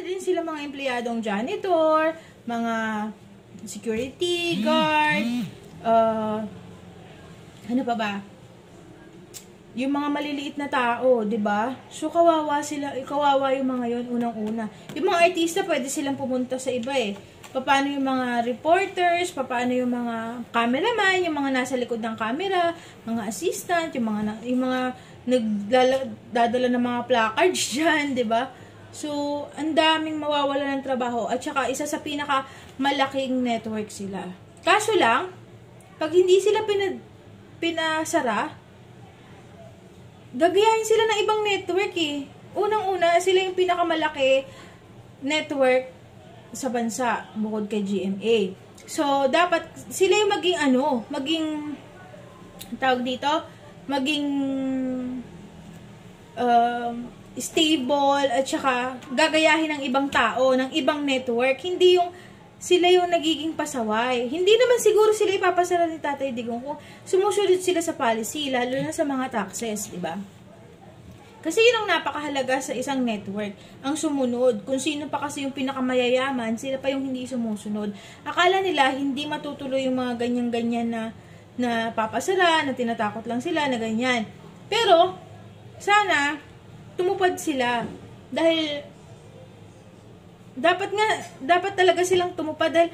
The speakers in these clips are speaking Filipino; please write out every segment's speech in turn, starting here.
marami din sila mga empleyadong janitor, mga security guard, uh, ano pa ba? Yung mga maliliit na tao, 'di ba? So kawawa sila, kawawa yung mga 'yon unang-una. Yung mga artista pwede silang pumunta sa iba eh. Paano yung mga reporters, paano yung mga cameraman, yung mga nasa likod ng camera, mga assistant, yung mga yung mga nagdadala ng mga placards diyan, 'di ba? So, ang daming mawawala ng trabaho at saka isa sa pinaka malaking network sila. Kaso lang, pag hindi sila pinad, pinasara, gagayahin sila ng ibang network eh. Unang-una, sila yung pinakamalaki network sa bansa bukod kay GMA. So, dapat sila yung maging ano, maging tawag dito, maging um, stable at saka gagayahin ng ibang tao, ng ibang network. Hindi yung sila yung nagiging pasaway. Hindi naman siguro sila ipapasara ni Tatay Digong kung sumusunod sila sa policy, lalo na sa mga taxes, di ba? Kasi yun ang napakahalaga sa isang network, ang sumunod. Kung sino pa kasi yung pinakamayayaman, sila pa yung hindi sumusunod. Akala nila hindi matutuloy yung mga ganyan-ganyan na na papasara, na tinatakot lang sila, na ganyan. Pero, sana, tumupad sila. Dahil, dapat nga, dapat talaga silang tumupad dahil,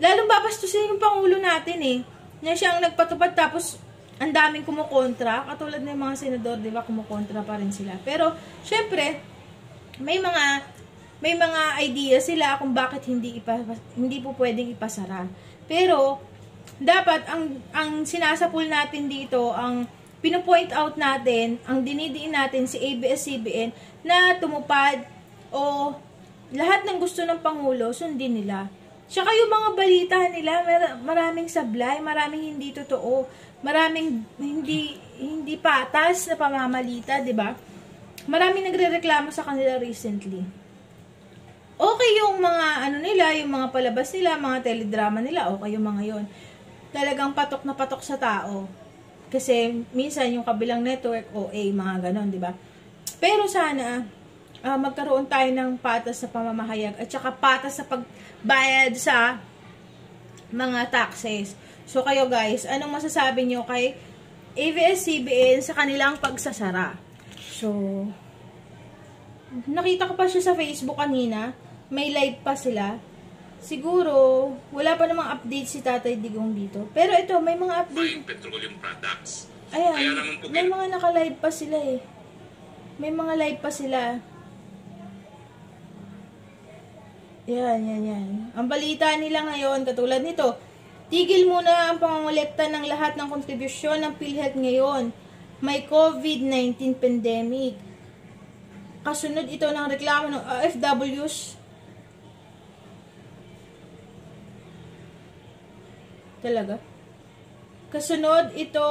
lalong babastusin yung Pangulo natin eh. Na siya ang nagpatupad tapos, ang daming kumukontra. Katulad ng mga senador, di ba, kumukontra pa rin sila. Pero, syempre, may mga, may mga idea sila kung bakit hindi ipa, hindi po pwedeng ipasara. Pero, dapat ang ang sinasapul natin dito ang pino-point out natin, ang dinidiin natin si ABS-CBN na tumupad o lahat ng gusto ng Pangulo, sundin nila. Tsaka yung mga balita nila, maraming sablay, maraming hindi totoo, maraming hindi hindi patas na pamamalita, 'di ba? Maraming nagrereklamo sa kanila recently. Okay yung mga ano nila, yung mga palabas nila, mga teledrama nila, okay yung mga 'yon. Talagang patok na patok sa tao kasi minsan yung kabilang network, OA, mga ganon, di ba? Pero sana, uh, magkaroon tayo ng patas sa pamamahayag at saka patas sa pagbayad sa mga taxes. So kayo guys, anong masasabi nyo kay ABS-CBN sa kanilang pagsasara? So, nakita ko pa siya sa Facebook kanina, may live pa sila siguro, wala pa namang update si Tatay Digong dito. Pero ito, may mga update. petroleum products. Ayan, Kaya naman po may mga naka-live pa sila eh. May mga live pa sila. Yan, yan, yan. Ang balita nila ngayon, katulad nito, tigil muna ang pangongolekta ng lahat ng kontribusyon ng PhilHealth ngayon. May COVID-19 pandemic. Kasunod ito ng reklamo ng OFWs Talaga? Kasunod ito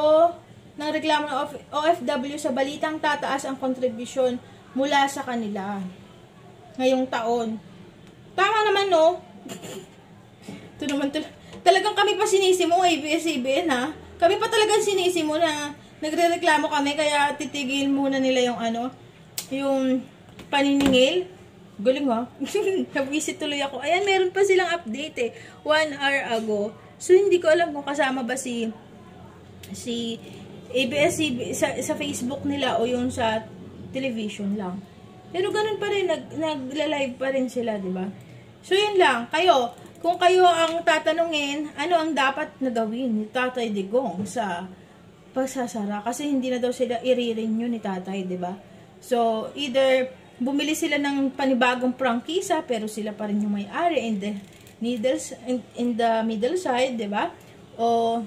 ng reklamo ng OFW sa balitang tataas ang kontribusyon mula sa kanila ngayong taon. Tama naman, no? ito naman tal talagang kami pa sinisi mo, ABS-CBN, ha? Kami pa talagang sinisi mo na nagre-reklamo kami kaya titigil muna nila yung ano, yung paniningil. Galing ha? Nabwisit tuloy ako. Ayan, meron pa silang update eh. One hour ago. So, hindi ko alam kung kasama ba si si ABS sa, sa Facebook nila o yung sa television lang. Pero ganun pa rin, nag, nagla-live pa rin sila, di ba? So, yun lang. Kayo, kung kayo ang tatanungin, ano ang dapat na gawin ni Tatay Digong sa pagsasara? Kasi hindi na daw sila i-renew ni Tatay, di ba? So, either bumili sila ng panibagong prangkisa, pero sila pa rin yung may-ari and then needles in, in the middle side, 'di ba? O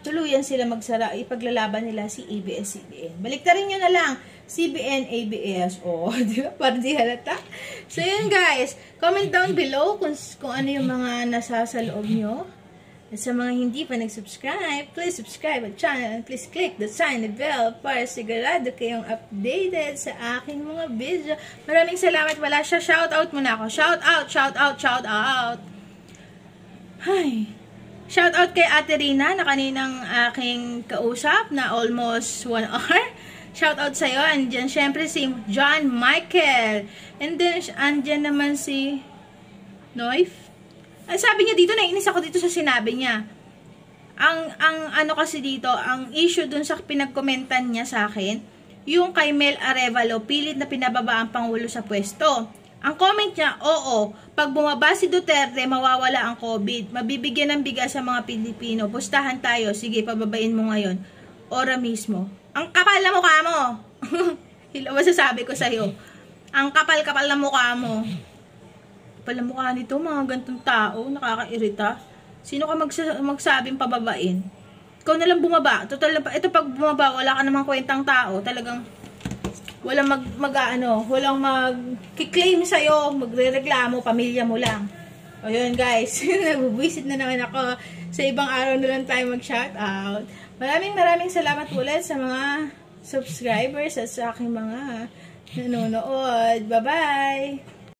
tuluyan sila magsara, ipaglalaban nila si ABS-CBN. Baliktarin nyo na lang, CBN-ABS. O, di ba? Para di halata. So, yun guys. Comment down below kung, kung ano yung mga nasa sa loob nyo. At sa mga hindi pa nag-subscribe, please subscribe at channel and please click the sign the bell para sigurado kayong updated sa aking mga video. Maraming salamat. Wala siya. Shout out muna ako. Shout out, shout out, shout out. Hi. Shout out kay Ate Rina na kaninang aking kausap na almost one hour. Shoutout sa'yo. Andyan, syempre si John Michael. And then, andyan naman si Noif. Sabi niya dito, naiinis ako dito sa sinabi niya. Ang, ang ano kasi dito, ang issue dun sa pinagkomentan niya sa akin, yung kay Mel Arevalo, pilit na pinababa ang Pangulo sa pwesto. Ang comment niya, oo, pag bumaba si Duterte, mawawala ang COVID. Mabibigyan ng bigas sa mga Pilipino. Pustahan tayo. Sige, pababain mo ngayon. Ora mismo. Ang kapal na mukha mo. Hilo, masasabi ko sa'yo. Ang kapal-kapal na mukha mo. Kapal na mukha nito, mga gantong tao. Nakakairita. Sino ka magsa- magsabing pababain? Ikaw na lang bumaba. Total, ito pag bumaba, wala ka namang kwentang tao. Talagang walang mag, mag ano, walang mag claim sa iyo, magrereklamo, pamilya mo lang. O yun guys, nabubwisit na naman ako. Sa ibang araw na lang tayo mag-shout out. Maraming maraming salamat ulit sa mga subscribers at sa aking mga nanonood. Bye-bye!